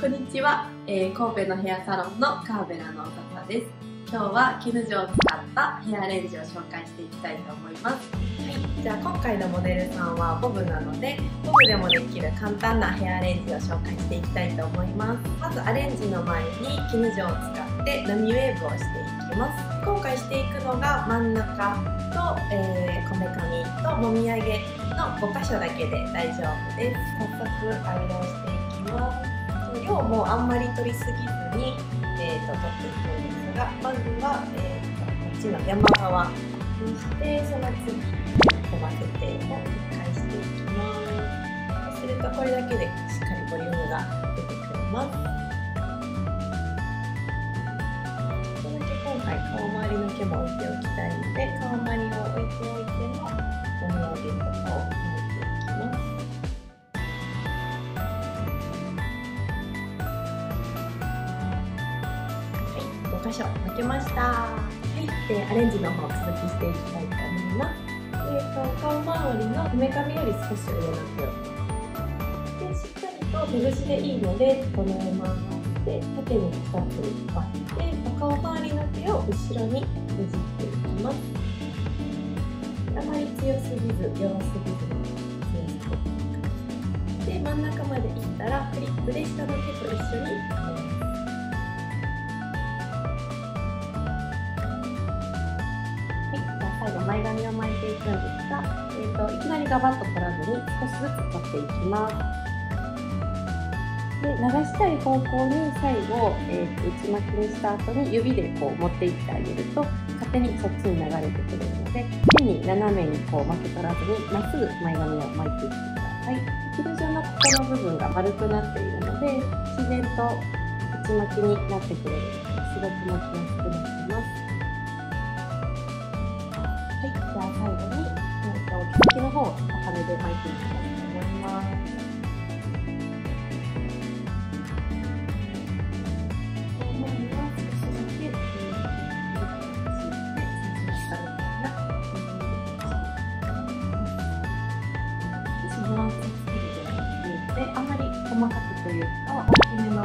こんにちは、えー、神戸のヘアサロンのカーベラの笹です。今日は絹地を使ったヘアレンジを紹介していきたいと思います。はい、じゃあ今回のモデルさんはボブなのでボブでもできる簡単なヘアレンジを紹介していきたいと思います。まずアレンジの前に絹地を使って波ウェーブをしていきます。今回していくのが真ん中とえこめかみともみあげの5箇所だけで大丈夫です。早速アイロンしていきます量もあんまり取りすぎずに、えーと、取っていくんですがまずは、えーと、こっちの山側にしてその次飛ばせてを1回していきます。するとこれだけでしっかりボリュームが出てくれます。箇所分けましたはい。でアレンジの方を続きしていきたいと思いますえーと、顔周りのこめかみより少し上の手をでしっかりと手ぐしでいいのでこのままで縦に2つ割ってお顔周りの手を後ろにねじっていきますあまり強すぎず弱すぎずで真ん中までいったらクリップで下の手と一緒に。最後前髪を巻いていくんですが、えーと、いきなりガバッと取らずに少しずつ取っていきます。で流したい方向に最後、えーと、内巻きにした後に指でこう持っていってあげると勝手にそっちに流れてくれるので手に斜めにこう巻き取らずにまっすぐ前髪を巻いていってください。ヒル状のここの部分が丸くなっているので自然と内巻きになってくれる。すごく巻きやすくなってます。最後に、えーと、毛先の方を高めで巻いていきたいと思います。あまり細かくというか大きめの